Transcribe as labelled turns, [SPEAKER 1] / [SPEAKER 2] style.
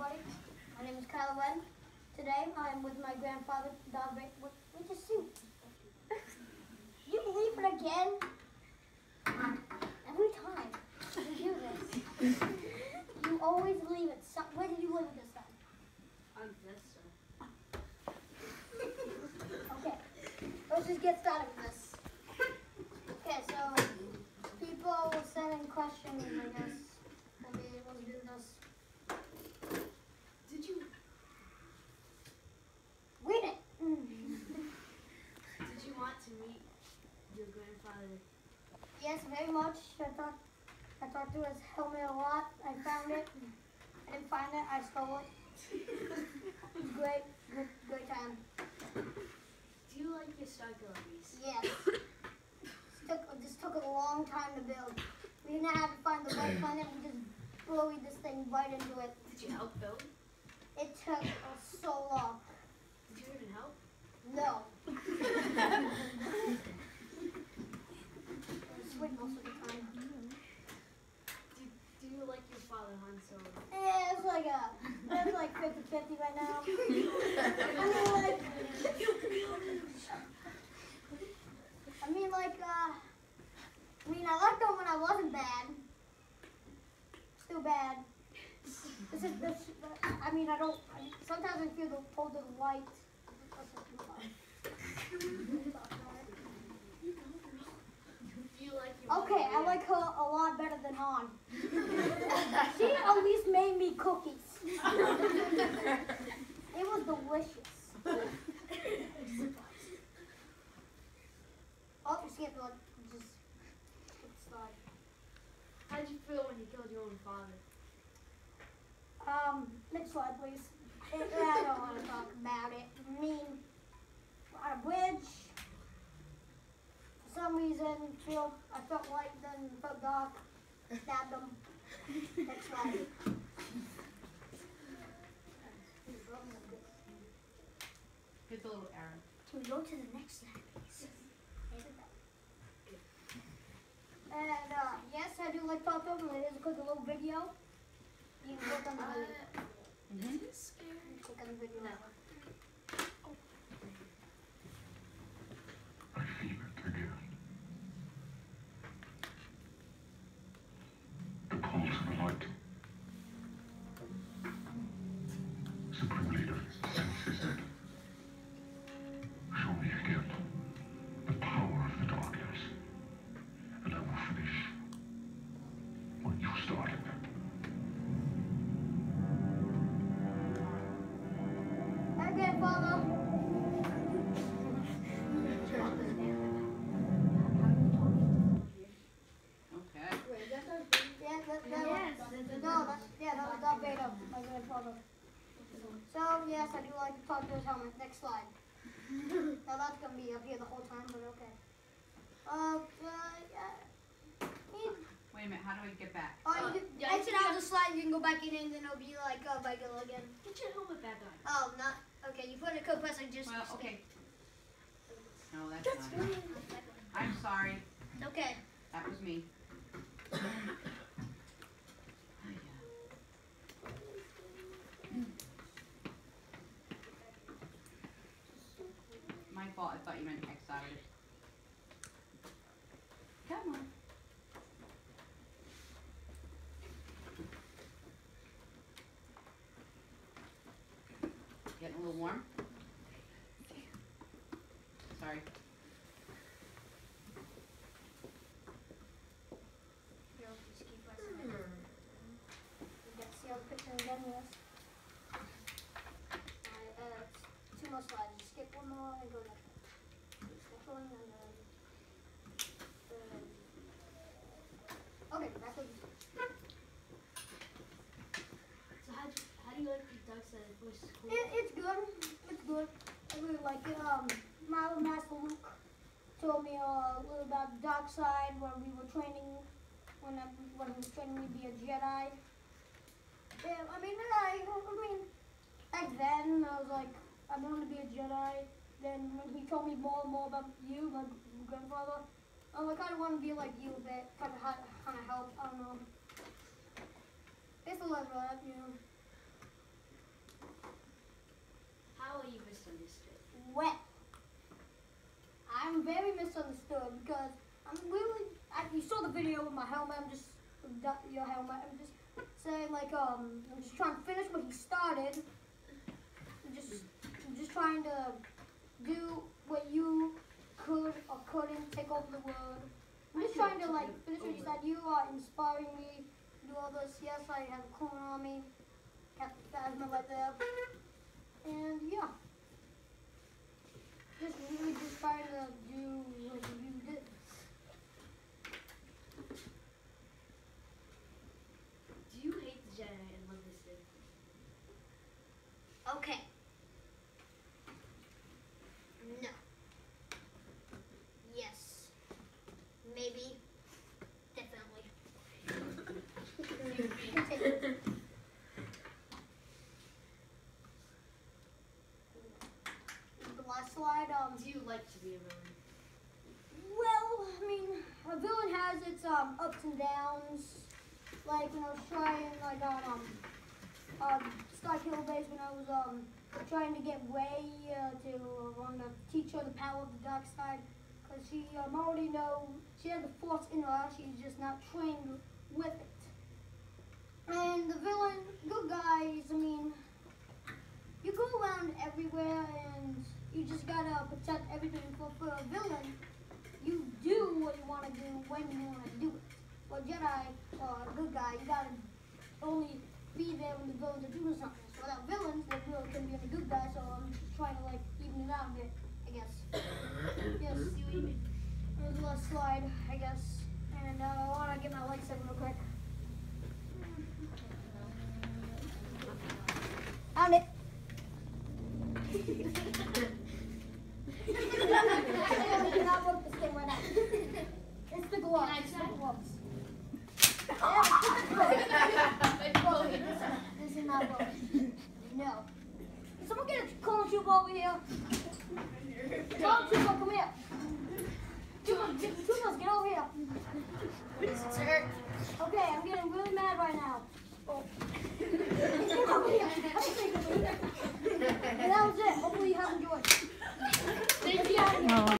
[SPEAKER 1] everybody. My name is Kylo Ren. Today I am with my grandfather, Don Ba- with, his suit. You leave it again? Every time you do this, you always leave it. So, where did you leave it this time?
[SPEAKER 2] On this side.
[SPEAKER 1] Okay, let's just get started with this. Okay, so people will send in questions, I guess. We'll be able to do this.
[SPEAKER 2] Did you
[SPEAKER 1] Read it.
[SPEAKER 2] did you want to meet your grandfather?
[SPEAKER 1] Much. I thought I talked to his helmet a lot. I found it. I didn't find it. I stole it. It was great. Good, great time.
[SPEAKER 2] Do you like your Stargaze?
[SPEAKER 1] Yes. This took, this took a long time to build. We didn't have to find the right planet. We just blew this thing right into it.
[SPEAKER 2] Did you help build?
[SPEAKER 1] It took us so long.
[SPEAKER 2] Did you even help?
[SPEAKER 1] No. It was sweet most of the time.
[SPEAKER 2] Do, do you like your father Han Solo?
[SPEAKER 1] Eh, it's like a, it's like 50-50 right now. I mean, like, I mean, uh, I mean, I liked him when I wasn't bad. Still bad. This is, this, I mean, I don't, I, sometimes I feel the to the light. Okay, I like her a lot better than Han. she at least made me cookies. It was delicious. Oh, one. Just skip slide.
[SPEAKER 2] How did you feel when you killed your own father?
[SPEAKER 1] Um, next slide, please. I don't want to talk about it. I mean, on a bridge. For some reason, feel I felt like then felt dark. Stabbed him. Next slide.
[SPEAKER 3] Hit the little arrow.
[SPEAKER 1] Can we go to the next slide, please? And uh, yes, I do like pop up. It is a quick little video. You can click on the video.
[SPEAKER 3] Mm-hmm.
[SPEAKER 2] Scary?
[SPEAKER 1] Click on the video.
[SPEAKER 2] No.
[SPEAKER 1] Now, that's going to be up here the whole time, but okay. Uh, uh, yeah. He-
[SPEAKER 3] Wait a minute. How do I get back?
[SPEAKER 1] Oh,
[SPEAKER 2] Uh,
[SPEAKER 1] you can
[SPEAKER 2] yeah,
[SPEAKER 1] exit
[SPEAKER 2] you
[SPEAKER 1] out
[SPEAKER 2] can-
[SPEAKER 1] the slide, you can go back in, and then it'll be like uh, regular again.
[SPEAKER 2] Get your helmet back on.
[SPEAKER 1] Oh, not, okay, you put a code press, I just
[SPEAKER 3] Well, okay. No, that's not it. I'm sorry.
[SPEAKER 1] Okay.
[SPEAKER 3] That was me. fault. I thought you meant out. Come on. Getting a little warm? Sorry.
[SPEAKER 1] Uh, two more slides. Skip one more and go next one. And then. then- Okay, back to
[SPEAKER 2] So how do you, how do you like the dark side? Voice is cool.
[SPEAKER 1] it, it's good. It's good. I really like it. Um, my master Luke told me uh, a little about the dark side when we were training, when I, when he was training me to be a Jedi. Yeah, I mean, I, I mean, back then I was like, I wanted to be a Jedi. Then when he told me more and more about you, my grandfather, I kind of want to be like you a bit, kind of kind of help. I don't know. It's a level up, you know.
[SPEAKER 2] How are you misunderstood?
[SPEAKER 1] Well, I'm very misunderstood because I'm really. I, you saw the video with my helmet. I'm just your helmet. I'm just saying like um. I'm just trying to finish what he started. I'm just I'm just trying to do what you could or couldn't take over the world. I'm just trying to like finish what you said. You are inspiring me to do all this. Yes, I have a clone on me. Captain Phasma right there. And yeah. Just really just trying to do what you did.
[SPEAKER 2] Do you hate the Jedi and love the Sith?
[SPEAKER 1] Okay. No. Yes. Maybe. Definitely. the last slide, um,
[SPEAKER 2] Do you like to be a villain?
[SPEAKER 1] Well, I mean, a villain has its um ups and downs. Like when I was trying, like on um, um Star Killer Base, when I was um trying to get Rey uh, to uh, want to teach her the power of the dark side, because she um already know she has the Force in her. She's just not trained with it. And the villain, good guys. I mean, you go around everywhere and you just gotta protect everything. For for a villain you do what you want to do when you want to do For Jedi or a good guy, you gotta only be there when the villains are doing something. So without villains, they really can be a good guy. So I'm just trying to like even it out a bit, I guess. yes. Here's the last slide, I guess. And uh, I want to get my lightsaber real quick. Found it. over here. Come on, Chupa, come here. Chupa, Chupa, get over here. Okay, I'm getting really mad
[SPEAKER 2] right
[SPEAKER 1] now. Oh.